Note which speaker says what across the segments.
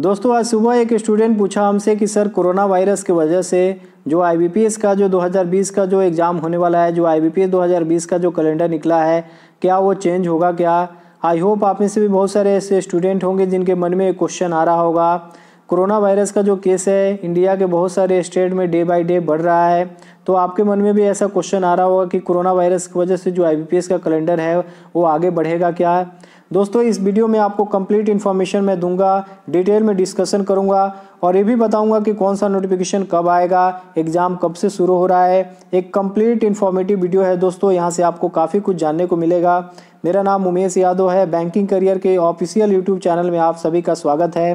Speaker 1: दोस्तों, आज सुबह एक स्टूडेंट पूछा हमसे कि, सर, कोरोना वायरस की वजह से जो आईबीपीएस का, जो 2020 का जो एग्ज़ाम होने वाला है, जो आईबीपीएस 2020 का जो कैलेंडर निकला है, क्या वो चेंज होगा क्या? आई होप आप में से भी बहुत सारे ऐसे स्टूडेंट होंगे जिनके मन में क्वेश्चन आ रहा होगा। कोरोना वायरस का जो केस है, इंडिया के बहुत सारे स्टेट में डे बाई डे बढ़ रहा है। तो आपके मन में भी ऐसा क्वेश्चन आ रहा होगा कि कोरोना वायरस की वजह से जो आईबीपीएस का कैलेंडर है, वो आगे बढ़ेगा क्या? है दोस्तों, इस वीडियो में आपको कंप्लीट इन्फॉर्मेशन मैं दूँगा, डिटेल में डिस्कशन करूँगा और ये भी बताऊँगा कि कौन सा नोटिफिकेशन कब आएगा, एग्ज़ाम कब से शुरू हो रहा है। एक कंप्लीट इन्फॉर्मेटिव वीडियो है दोस्तों, यहाँ से आपको काफ़ी कुछ जानने को मिलेगा। मेरा नाम उमेश यादव है, बैंकिंग करियर के ऑफिशियल यूट्यूब चैनल में आप सभी का स्वागत है।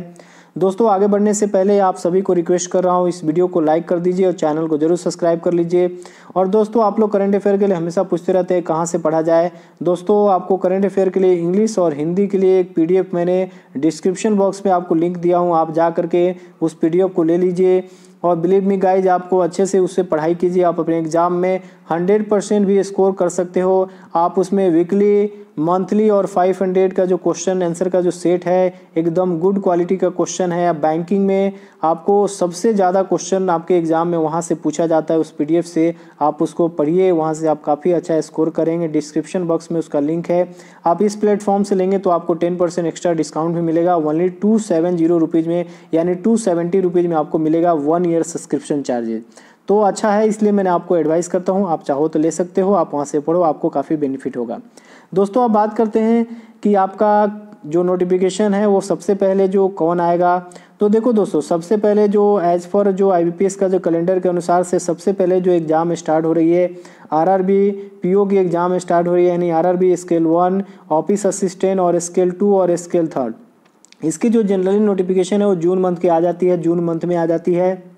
Speaker 1: दोस्तों, आगे बढ़ने से पहले आप सभी को रिक्वेस्ट कर रहा हूँ, इस वीडियो को लाइक कर दीजिए और चैनल को ज़रूर सब्सक्राइब कर लीजिए। और दोस्तों, आप लोग करंट अफेयर के लिए हमेशा पूछते रहते हैं, कहाँ से पढ़ा जाए। दोस्तों, आपको करंट अफेयर के लिए इंग्लिश और हिंदी के लिए एक पीडीएफ मैंने डिस्क्रिप्शन बॉक्स में आपको लिंक दिया हूँ। आप जा करके उस पीडीएफ को ले लीजिए। और बिलीव मी गाइज़ आपको अच्छे से उससे पढ़ाई कीजिए। आप अपने एग्ज़ाम में हंड्रेड परसेंट भी स्कोर कर सकते हो। आप उसमें वीकली मंथली और 500 का जो क्वेश्चन आंसर का जो सेट है, एकदम गुड क्वालिटी का क्वेश्चन है। बैंकिंग में आपको सबसे ज़्यादा क्वेश्चन आपके एग्ज़ाम में वहाँ से पूछा जाता है उस पीडीएफ से। आप उसको पढ़िए, वहाँ से आप काफ़ी अच्छा स्कोर करेंगे। डिस्क्रिप्शन बॉक्स में उसका लिंक है। आप इस प्लेटफॉर्म से लेंगे तो आपको टेन परसेंट एक्स्ट्रा डिस्काउंट भी मिलेगा। Only two seven zero rupees में, यानी टू सेवेंटी रुपीज़ में आपको मिलेगा वन ईयर सब्सक्रिप्शन चार्जेज तो अच्छा है, इसलिए मैंने आपको एडवाइस करता हूँ, आप चाहो तो ले सकते हो, आप वहाँ से पढ़ो, आपको काफ़ी बेनिफिट होगा। दोस्तों, अब बात करते हैं कि आपका जो नोटिफिकेशन है, वो सबसे पहले जो कौन आएगा? तो देखो दोस्तों, सबसे पहले जो एज फॉर जो आई का जो कैलेंडर के अनुसार से सबसे पहले जो एग्ज़ाम स्टार्ट हो रही है आरआरबी पीओ की एग्ज़ाम स्टार्ट हो रही है, यानी RRB scale one office assistant और स्केल टू और स्केल थर्ड इसकी जो जनरली नोटिफिकेशन है, वो जून मंथ की आ जाती है, जून मंथ में आ जाती है।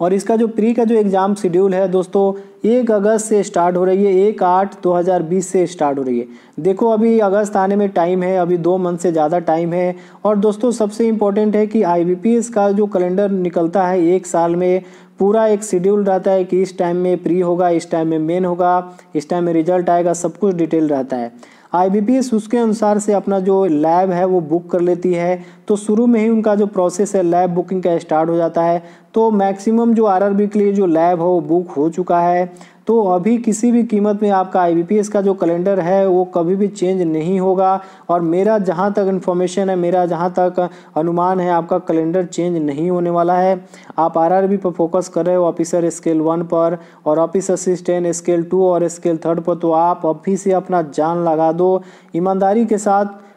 Speaker 1: और इसका जो प्री का जो एग्ज़ाम शेड्यूल है दोस्तों, एक अगस्त से स्टार्ट हो रही है, एक आठ दो हज़ार बीस से स्टार्ट हो रही है। देखो, अभी अगस्त आने में टाइम है, अभी दो मंथ से ज़्यादा टाइम है और दोस्तों, सबसे इम्पोर्टेंट है कि आई का जो कैलेंडर निकलता है एक साल में, पूरा एक शेड्यूल रहता है कि इस टाइम में प्री होगा, इस टाइम में मेन होगा, इस टाइम में रिज़ल्ट आएगा, सब कुछ डिटेल रहता है। आईबीपीएस उसके अनुसार से अपना जो लैब है वो बुक कर लेती है। तो शुरू में ही उनका जो प्रोसेस है लैब बुकिंग का स्टार्ट हो जाता है। तो मैक्सिमम जो आरआरबी के लिए जो लैब है, वो बुक हो चुका है। तो अभी किसी भी कीमत में आपका IBPS का जो कैलेंडर है, वो कभी भी चेंज नहीं होगा। और मेरा जहाँ तक इन्फॉर्मेशन है, मेरा जहाँ तक अनुमान है, आपका कैलेंडर चेंज नहीं होने वाला है। आप आरआरबी पर फोकस कर रहे हो ऑफिसर स्केल वन पर, और ऑफ़िस असिस्टेंट स्केल टू और स्केल थर्ड पर तो आप अभी से अपना जान लगा दो। ईमानदारी के साथ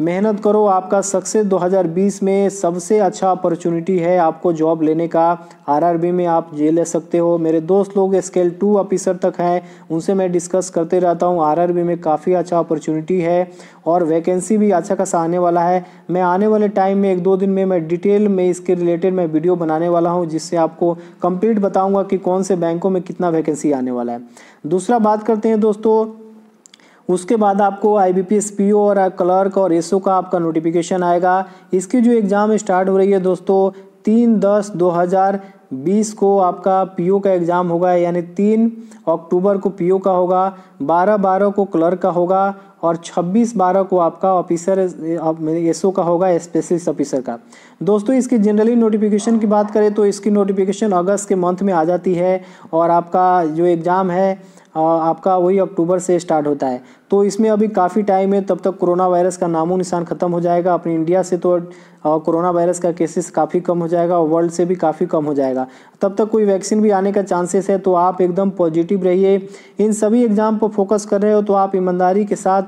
Speaker 1: मेहनत करो, आपका सक्सेस 2020 में सबसे अच्छा अपॉर्चुनिटी है आपको जॉब लेने का। आरआरबी में आप ये ले सकते हो। मेरे दोस्त लोग स्केल टू ऑफिसर तक हैं, उनसे मैं डिस्कस करते रहता हूँ। आरआरबी में काफ़ी अच्छा अपॉर्चुनिटी है और वैकेंसी भी अच्छा खासा आने वाला है। मैं आने वाले टाइम में एक दो दिन में मैं डिटेल में इसके रिलेटेड मैं वीडियो बनाने वाला हूँ, जिससे आपको कंप्लीट बताऊँगा कि कौन से बैंकों में कितना वैकेंसी आने वाला है। दूसरा बात करते हैं दोस्तों उसके बाद आपको आई बी पी और क्लर्क और एसओ का आपका नोटिफिकेशन आएगा। इसकी जो एग्ज़ाम स्टार्ट हो रही है दोस्तों, तीन दस दो हज़ार बीस को आपका पीओ का एग्ज़ाम होगा, यानी तीन अक्टूबर को पीओ का होगा, बारह बारह को क्लर्क का होगा और छब्बीस बारह को आपका ऑफिसर एसओ का होगा स्पेशलिस्ट ऑफिसर का। दोस्तों, इसकी जनरली नोटिफिकेशन की बात करें तो इसकी नोटिफिकेशन अगस्त के मंथ में आ जाती है और आपका जो एग्ज़ाम है आपका वही अक्टूबर से स्टार्ट होता है। तो इसमें अभी काफ़ी टाइम है, तब तक कोरोना वायरस का नामो निशान ख़त्म हो जाएगा। अपनी इंडिया से तो कोरोना वायरस का केसेस काफ़ी कम हो जाएगा और वर्ल्ड से भी काफ़ी कम हो जाएगा। तब तक कोई वैक्सीन भी आने का चांसेस है तो आप एकदम पॉजिटिव रहिए। इन सभी एग्ज़ाम पर फोकस कर रहे हो तो आप ईमानदारी के साथ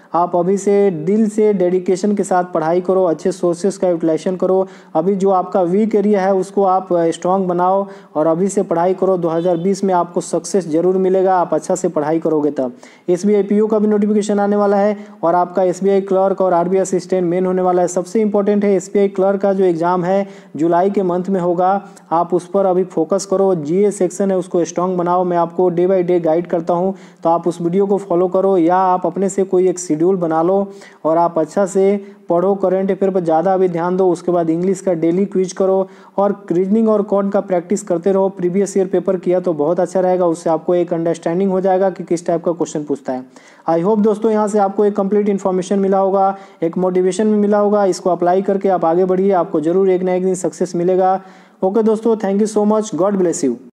Speaker 1: आप अभी से दिल से डेडिकेशन के साथ पढ़ाई करो, अच्छे सोर्सेज का यूटिलाइजेशन करो। अभी जो आपका वीक एरिया है, उसको आप स्ट्रांग बनाओ और अभी से पढ़ाई करो। 2020 में आपको सक्सेस ज़रूर मिलेगा। आप अच्छा से पढ़ाई करोगे तब। एस बी का भी नोटिफिकेशन आने वाला है और आपका एसबीआई क्लर्क और आर असिस्टेंट मेन होने वाला है। सबसे इंपॉर्टेंट है SBI क्लर्क का जो एग्ज़ाम है, जुलाई के मंथ में होगा। आप उस पर अभी फोकस करो। जी सेक्शन है, उसको स्ट्रांग बनाओ। मैं आपको डे बाई डे गाइड करता हूँ। तो आप उस वीडियो को फॉलो करो या आप अपने से कोई एक शेड्यूल बना लो और आप अच्छा से पढ़ो करंट अफेयर पर ज़्यादा अभी ध्यान दो, उसके बाद इंग्लिश का डेली क्विज करो और रीजनिंग और कौन का प्रैक्टिस करते रहो। प्रीवियस ईयर पेपर किया तो बहुत अच्छा रहेगा, उससे आपको एक अंडरस्टैंडिंग हो जाएगा कि किस टाइप का क्वेश्चन पूछता है। आई होप दोस्तों यहाँ से आपको एक कंप्लीट इन्फॉर्मेशन मिला होगा, एक मोटिवेशन भी मिला होगा, इसको अप्लाई करके आप आगे बढ़िए, आपको ज़रूर एक ना एक दिन सक्सेस मिलेगा। ओके दोस्तों thank you so much God bless you